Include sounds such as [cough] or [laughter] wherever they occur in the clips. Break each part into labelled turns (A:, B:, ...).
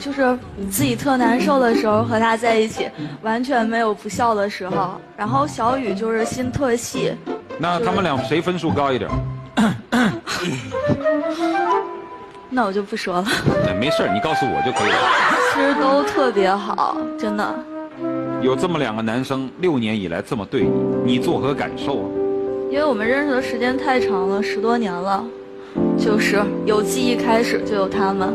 A: 就是你自己特难受的时候和他在一起，完全没有不笑的时候。然后小雨就是心特细。
B: 那他们俩谁分数高一点？[coughs]
A: 那我就不说了。
B: 没事你告诉我就可以了。
A: 其实都特别好，真的。
B: 有这么两个男生，六年以来这么对你，你作何感受啊？
A: 因为我们认识的时间太长了，十多年了，就是有记忆开始就有他们。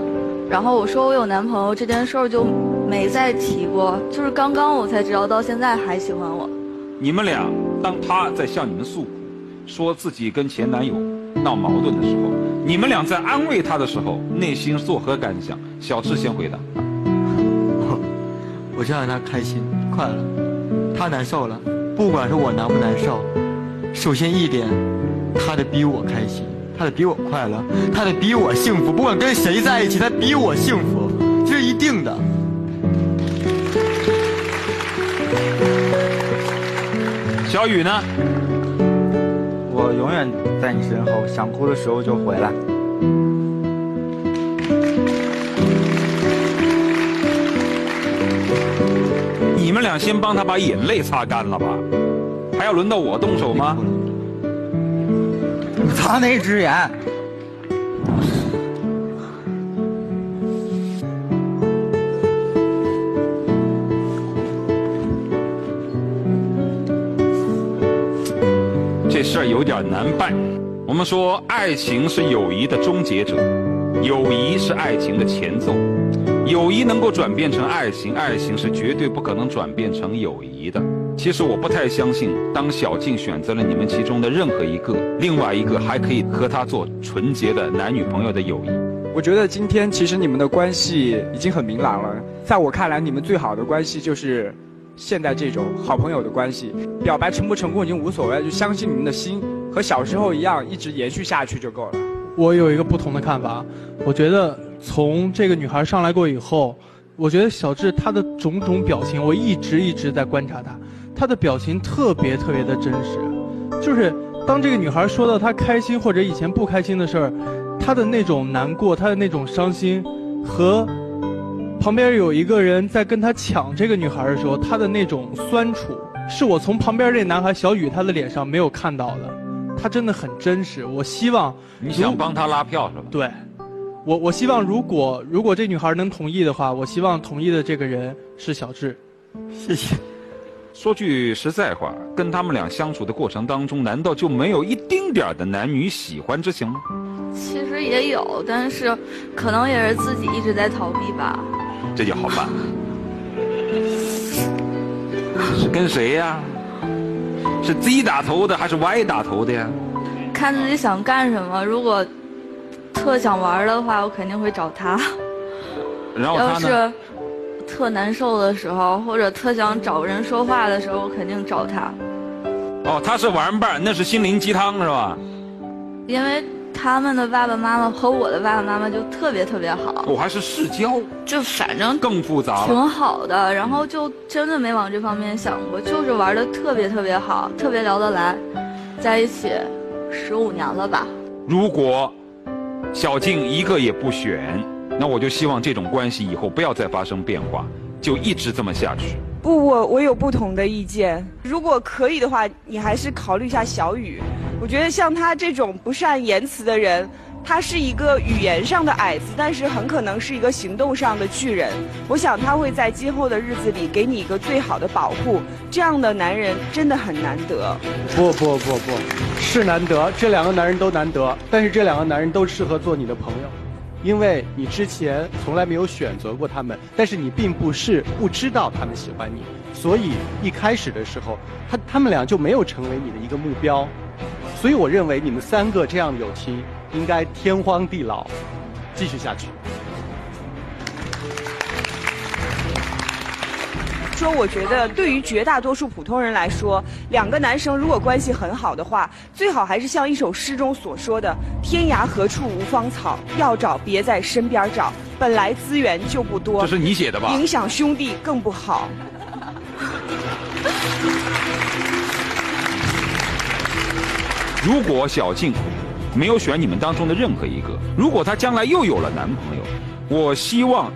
A: 然后我说我有男朋友这件事儿就没再提过，就是刚刚我才知道，到现在还喜欢我。
B: 你们俩当他在向你们诉苦，说自己跟前男友闹矛盾的时候，你们俩在安慰他的时候，内心作何感想？小智先回答。[laughs]
C: 我，我就让他开心。快乐，他难受了，不管是我难不难受，首先一点，他得比我开心，他得比我快乐，他得比我幸福。不管跟谁在一起，他比我幸福，这是一定的。
B: 小雨呢？
D: 我永远在你身后，想哭的时候就回来。
B: 你们俩先帮他把眼泪擦干了吧，还要轮到我动手吗？
D: 你擦哪只眼？
B: 这事儿有点难办。我们说，爱情是友谊的终结者，友谊是爱情的前奏。友谊能够转变成爱情，爱情是绝对不可能转变成友谊的。其实我不太相信，当小静选择了你们其中的任何一个，另外一个还可以和他做纯洁的男女朋友的友谊。
E: 我觉得今天其实你们的关系已经很明朗了。在我看来，你们最好的关系就是现在这种好朋友的关系。表白成不成功已经无所谓，就相信你们的心和小时候一样，一直延续下去就够了。
F: 我有一个不同的看法，我觉得。从这个女孩上来过以后，我觉得小智她的种种表情，我一直一直在观察她，她的表情特别特别的真实，就是当这个女孩说到她开心或者以前不开心的事儿，她的那种难过，她的那种伤心，和旁边有一个人在跟她抢这个女孩的时候，她的那种酸楚，是我从旁边这男孩小雨他的脸上没有看到的，他真的很真实。我希望
B: 你想帮他拉票是吧？
F: 对。我我希望，如果如果这女孩能同意的话，我希望同意的这个人是小智。
C: 谢谢。
B: 说句实在话，跟他们俩相处的过程当中，难道就没有一丁点的男女喜欢之情吗？
A: 其实也有，但是可能也是自己一直在逃避吧。
B: 这就好办。是跟谁呀？是 Z 打头的还是 Y 打头的呀？
A: 看自己想干什么。如果。特想玩的话，我肯定会找他。[laughs]
B: 然后
A: 要是特难受的时候，或者特想找人说话的时候，我肯定找他。
B: 哦，他是玩伴，那是心灵鸡汤是吧？
A: 因为他们的爸爸妈妈和我的爸爸妈妈就特别特别好。
B: 我还是世交，
A: 就反正
B: 更复杂，
A: 挺好的。然后就真的没往这方面想过，就是玩的特别特别好，特别聊得来，在一起十五年了吧。
B: 如果。小静一个也不选，那我就希望这种关系以后不要再发生变化，就一直这么下去。
G: 不，我我有不同的意见。如果可以的话，你还是考虑一下小雨。我觉得像他这种不善言辞的人。他是一个语言上的矮子，但是很可能是一个行动上的巨人。我想他会在今后的日子里给你一个最好的保护。这样的男人真的很难得。
H: 不不不不，是难得，这两个男人都难得，但是这两个男人都适合做你的朋友，因为你之前从来没有选择过他们，但是你并不是不知道他们喜欢你，所以一开始的时候，他他们俩就没有成为你的一个目标。所以我认为你们三个这样的友情。应该天荒地老，继续下去。
G: 说，我觉得对于绝大多数普通人来说，两个男生如果关系很好的话，最好还是像一首诗中所说的：“天涯何处无芳草，要找别在身边找。本来资源就不多。”
B: 这是你写的吧？
G: 影响兄弟更不好。[laughs]
B: 如果小静。没有选你们当中的任何一个。如果她将来又有了男朋友，我希望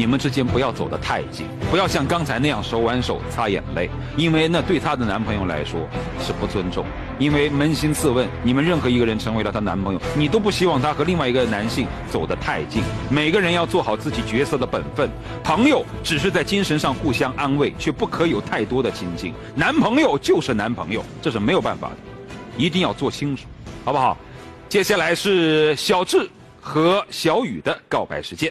B: 你们之间不要走得太近，不要像刚才那样手挽手擦眼泪，因为那对她的男朋友来说是不尊重。因为扪心自问，你们任何一个人成为了她男朋友，你都不希望她和另外一个男性走得太近。每个人要做好自己角色的本分，朋友只是在精神上互相安慰，却不可有太多的亲近。男朋友就是男朋友，这是没有办法的，一定要做清楚，好不好？接下来是小智和小雨的告白时间。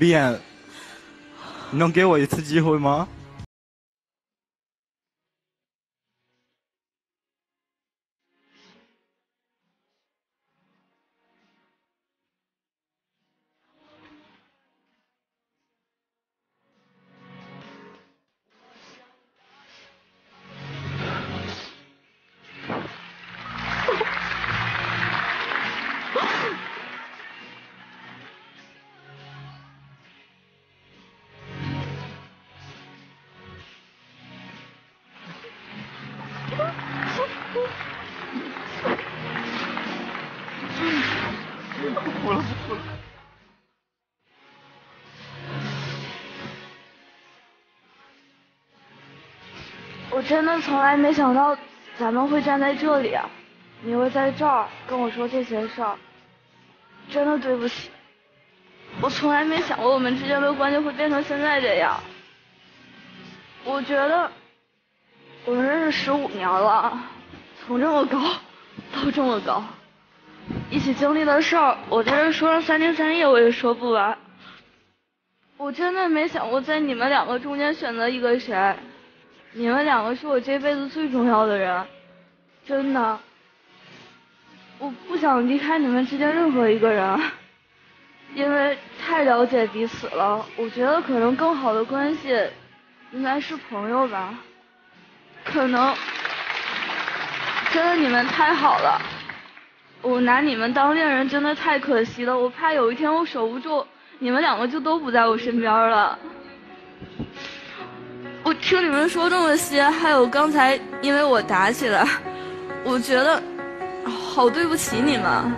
D: 变，你能给我一次机会吗？
A: 真的从来没想到咱们会站在这里，你会在这儿跟我说这些事儿，真的对不起。我从来没想过我们之间的关系会变成现在这样。我觉得我们认识十五年了，从这么高 [laughs] 到这么高，一起经历的事儿，我在这说上三天三夜我也说不完。我真的没想过在你们两个中间选择一个谁。你们两个是我这辈子最重要的人，真的，我不想离开你们之间任何一个人，因为太了解彼此了。我觉得可能更好的关系应该是朋友吧，可能真的你们太好了，我拿你们当恋人真的太可惜了。我怕有一天我守不住，你们两个就都不在我身边了。听你们说这么些，还有刚才因为我打起来，我觉得好对不起你们，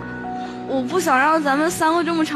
A: 我不想让咱们三个这么长。